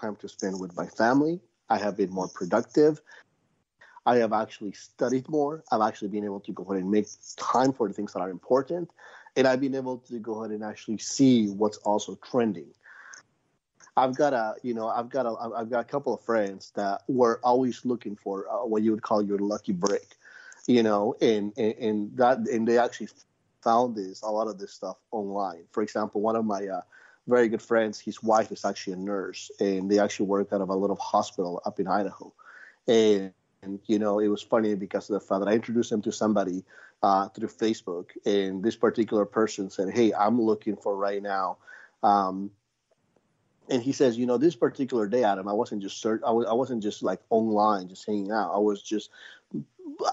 time to spend with my family. I have been more productive. I have actually studied more. I've actually been able to go ahead and make time for the things that are important. And I've been able to go ahead and actually see what's also trending. I've got a, you know, I've got a, I've got a couple of friends that were always looking for uh, what you would call your lucky break, you know, and, and and that and they actually found this a lot of this stuff online. For example, one of my uh, very good friends, his wife is actually a nurse, and they actually work out of a little hospital up in Idaho, and and you know, it was funny because of the fact that I introduced him to somebody uh, through Facebook, and this particular person said, "Hey, I'm looking for right now." Um, and he says, you know, this particular day, Adam, I wasn't just search, I, was, I wasn't just like online, just hanging out. I was just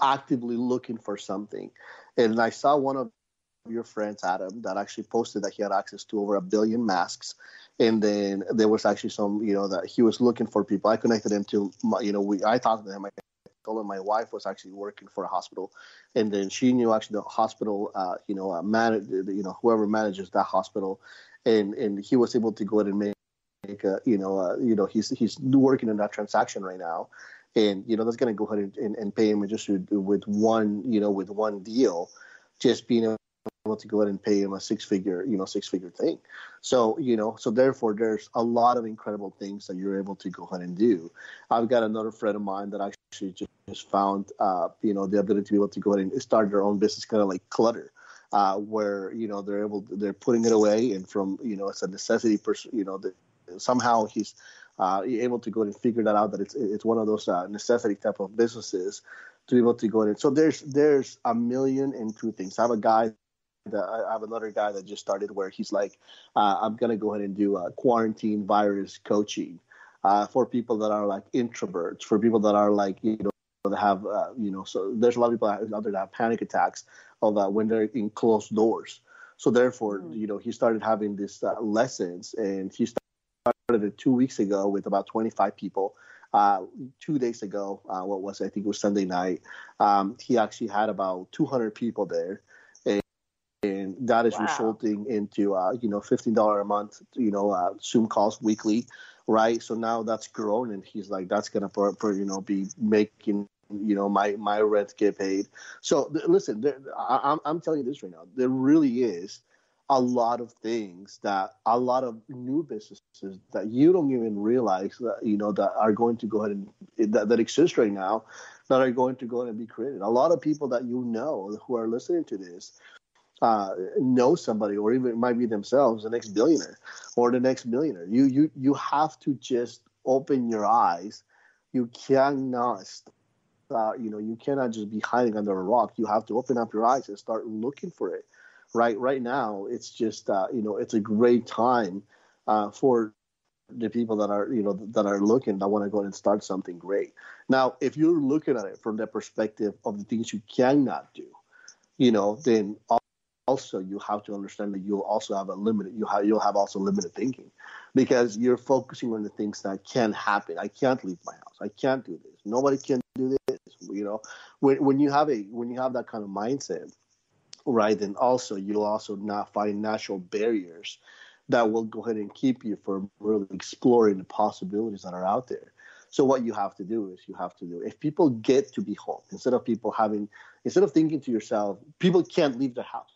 actively looking for something, and I saw one of your friends, Adam, that actually posted that he had access to over a billion masks. And then there was actually some you know that he was looking for people. I connected him to you know we i talked to him. I told him my wife was actually working for a hospital, and then she knew actually the hospital, uh, you know, uh, manage, you know, whoever manages that hospital, and and he was able to go ahead and make, make a, you know, uh, you know, he's he's working on that transaction right now, and you know that's going to go ahead and, and, and pay him just with, with one, you know, with one deal, just being able to go ahead and pay him a six figure, you know, six figure thing. So, you know, so therefore there's a lot of incredible things that you're able to go ahead and do. I've got another friend of mine that actually just found, uh, you know, the ability to be able to go ahead and start their own business, kind of like clutter, uh, where you know they're able, they're putting it away, and from you know it's a necessity. You know, somehow he's uh, able to go and figure that out that it's it's one of those uh, necessity type of businesses to be able to go in. So there's there's a million and two things. I have a guy. That, I have another guy that just started where he's like, uh, I'm gonna go ahead and do a quarantine virus coaching. Uh, for people that are like introverts, for people that are like you know that have, uh, you know, so there's a lot of people out there that have panic attacks of uh, when they're in closed doors. So therefore, mm-hmm. you know, he started having these uh, lessons, and he started it two weeks ago with about 25 people. Uh, two days ago, uh, what was it? I think it was Sunday night. Um, he actually had about 200 people there, and, that is wow. resulting into uh, you know $15 a month, you know, Zoom calls weekly right? So now that's grown, and he's like, that's gonna, you know, be making you know my my rent get paid so th- listen there, I, I'm, I'm telling you this right now there really is a lot of things that a lot of new businesses that you don't even realize that you know that are going to go ahead and that, that exist right now that are going to go ahead and be created a lot of people that you know who are listening to this uh, know somebody or even might be themselves the next billionaire or the next millionaire you you you have to just open your eyes you cannot you know, you cannot just be hiding under a rock. You have to open up your eyes and start looking for it. Right, right now, it's just uh, you know, it's a great time uh, for the people that are you know that are looking that want to go and start something great. Now, if you're looking at it from the perspective of the things you cannot do, you know, then also you have to understand that you'll also have a limited you have you'll have also limited thinking because you're focusing on the things that can happen. I can't leave my house. I can't do this. Nobody can do this. You know, when when you have a when you have that kind of mindset, right? Then also you'll also not find natural barriers that will go ahead and keep you from really exploring the possibilities that are out there. So what you have to do is you have to do if people get to be home instead of people having instead of thinking to yourself, people can't leave their house.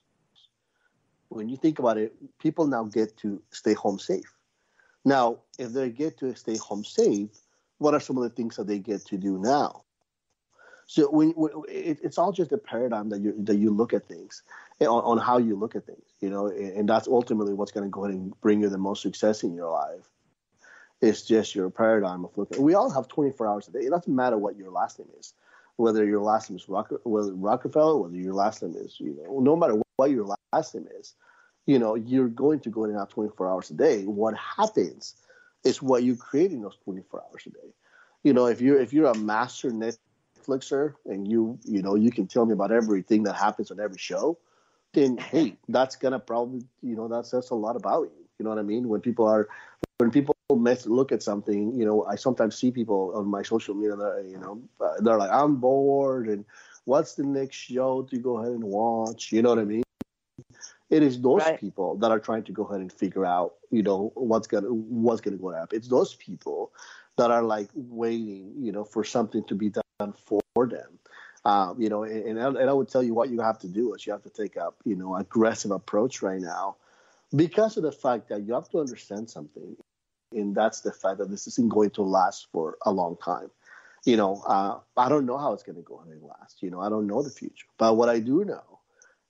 When you think about it, people now get to stay home safe. Now, if they get to stay home safe, what are some of the things that they get to do now? So when, when it, it's all just a paradigm that you that you look at things eh, on, on how you look at things, you know, and, and that's ultimately what's going to go ahead and bring you the most success in your life. It's just your paradigm of looking. We all have 24 hours a day. It doesn't matter what your last name is, whether your last name is Rocker, whether Rockefeller, whether your last name is, you know, no matter what your last name is, you know, you're going to go in and out 24 hours a day. What happens is what you create in those 24 hours a day. You know, if you're if you're a master Netflixer and you you know you can tell me about everything that happens on every show, then hey, that's gonna probably you know that says a lot about you. You know what I mean? When people are when people look at something, you know, I sometimes see people on my social media that you know uh, they're like, I'm bored and what's the next show to go ahead and watch? You know what I mean? It is those right. people that are trying to go ahead and figure out, you know, what's gonna what's gonna go up. It's those people that are like waiting, you know, for something to be done for them. Um, you know, and, and I would tell you what you have to do is you have to take up, you know, aggressive approach right now because of the fact that you have to understand something, and that's the fact that this isn't going to last for a long time. You know, uh, I don't know how it's going to go and last. You know, I don't know the future, but what I do know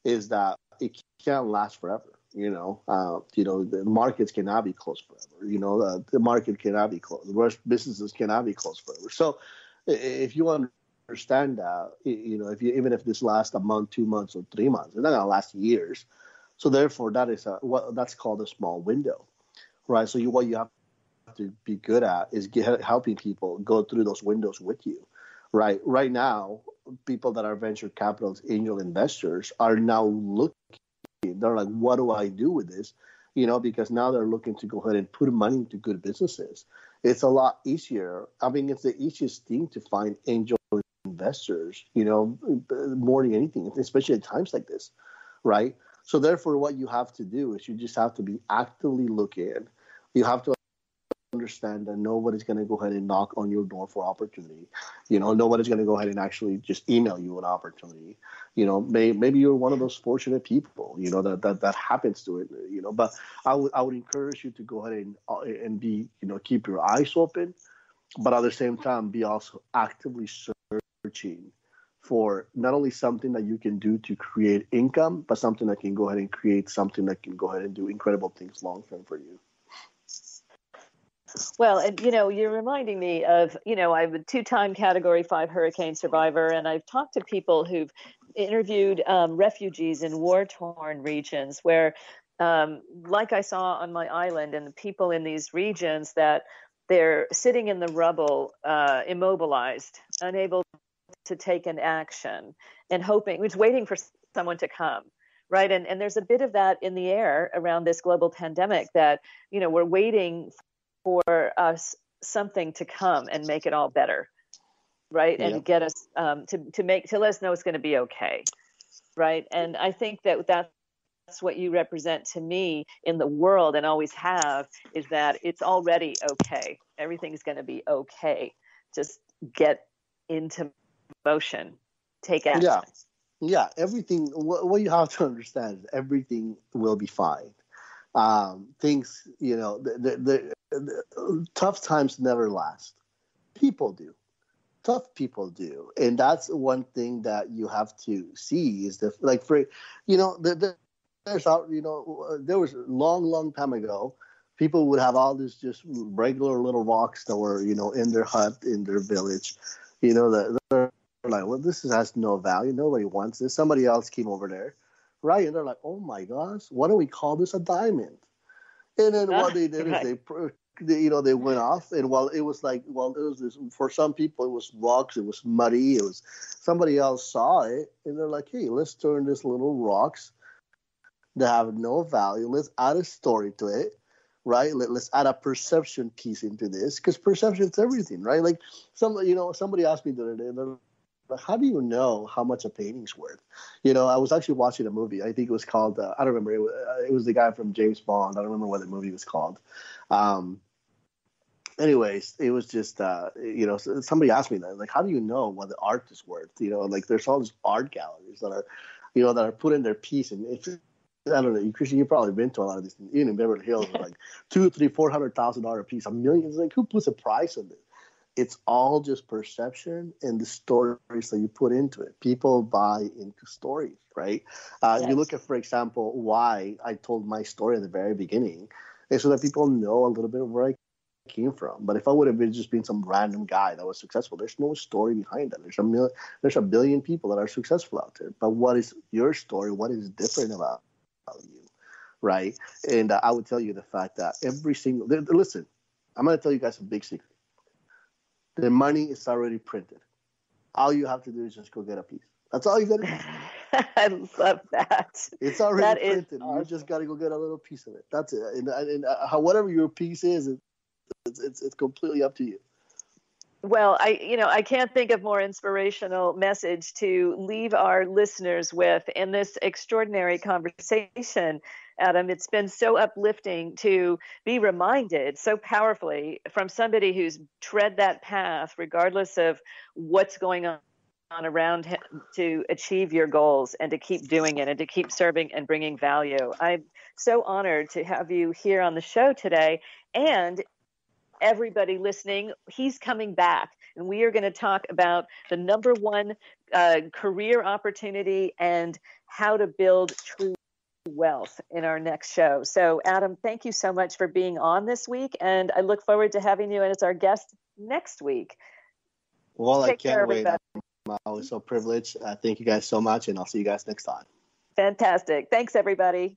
is that it can't last forever. You know, uh, you know the markets cannot be closed forever. You know, the, the market cannot be closed. Businesses cannot be closed forever. So, if you understand that, you know, if you even if this lasts a month, two months, or three months, it's not gonna last years. So therefore, that is a what that's called a small window, right? So you what you have to be good at is get, helping people go through those windows with you, right? Right now, people that are venture capitalists, angel investors, are now looking. They're like, what do I do with this? You know, because now they're looking to go ahead and put money into good businesses. It's a lot easier. I mean, it's the easiest thing to find angel investors. You know, more than anything, especially at times like this, right? So therefore, what you have to do is you just have to be actively looking. You have to understand that nobody's going to go ahead and knock on your door for opportunity. You know, nobody's going to go ahead and actually just email you an opportunity. You know, may, maybe you're one of those fortunate people. You know that that, that happens to it. You know, but I would I would encourage you to go ahead and uh, and be you know keep your eyes open, but at the same time be also actively searching for not only something that you can do to create income, but something that can go ahead and create something that can go ahead and do incredible things long term for you. Well, and you know, you're reminding me of, you know, I'm a two time category five hurricane survivor, and I've talked to people who've interviewed um, refugees in war torn regions where, um, like I saw on my island, and the people in these regions that they're sitting in the rubble, uh, immobilized, unable to take an action, and hoping, which waiting for someone to come right? And and there's a bit of that in the air around this global pandemic that you know we're waiting for us something to come and make it all better right? And get us um, to, to make to let us know it's going to be okay right? And i think that that's what you represent to me in the world and always have is that it's already okay. Everything's going to be okay. Just get into motion. Take action. Yeah yeah everything what, what you have to understand is everything will be fine um, things you know the, the, the, tough times never last. People do. Tough people do, and that's one thing that you have to see is the like for you know the, the, there's out you know there was a long long time ago people would have all these just regular little rocks that were you know in their hut in their village you know that they're like well this has no value nobody wants this somebody else came over there right and they're like oh my gosh why don't we call this a diamond and then what they did right. is they, they, you know, they went off. And while it was like, well, it was this, for some people, it was rocks, it was muddy, it was somebody else saw it, and they're like, hey, let's turn this little rocks that have no value. Let's add a story to it, right? Let, us add a perception piece into this because perception is everything, right? Like some, you know, somebody asked me the other day, they're how do you know how much a painting's worth? You know, I was actually watching a movie. I think it was called. Uh, I don't remember. It was, uh, it was, the guy from James Bond. I don't remember what the movie was called. Um, anyways, it was just uh, you know somebody asked me that like, how do you know what the art is worth? You know, like there's all these art galleries that are, you know, that are putting their piece and it's. I don't know, Christian. You've probably been to a lot of these, even in Beverly Hills, like two, three, four hundred thousand dollar piece, a million. Like, who puts a price on it? It's all just perception and the stories that you put into it. People buy into stories, right? Uh, yes. You look at, for example, why I told my story at the very beginning, is so that people know a little bit of where I came from. But if I would have been just been some random guy that was successful, there's no story behind that. There's a million, there's a billion people that are successful out there. But what is your story? What is different about, about you, right? And uh, I would tell you the fact that every single listen, I'm going to tell you guys a big secret the money is already printed. All you have to do is just go get a piece. That's all you got to do. I love that. It's already that printed. Awesome. You just got to go get a little piece of it. That's it. And, and uh, whatever your piece is, it's, it's, it's completely up to you. Well, I you know I can't think of more inspirational message to leave our listeners with in this extraordinary conversation. Adam, it's been so uplifting to be reminded so powerfully from somebody who's tread that path, regardless of what's going on on around him to achieve your goals and to keep doing it and to keep serving and bringing value. I'm so honored to have you here on the show today. And everybody listening, he's coming back. And we are going to talk about the number one uh, career opportunity and how to build true wealth in our next show. So, Adam, thank you so much for being on this week. And I look forward to having you as our guest next week. Well, Take I can't care, wait. I'm always so privileged. Uh, thank you guys so much, and I'll see you guys next time. Fantastic. Thanks, everybody.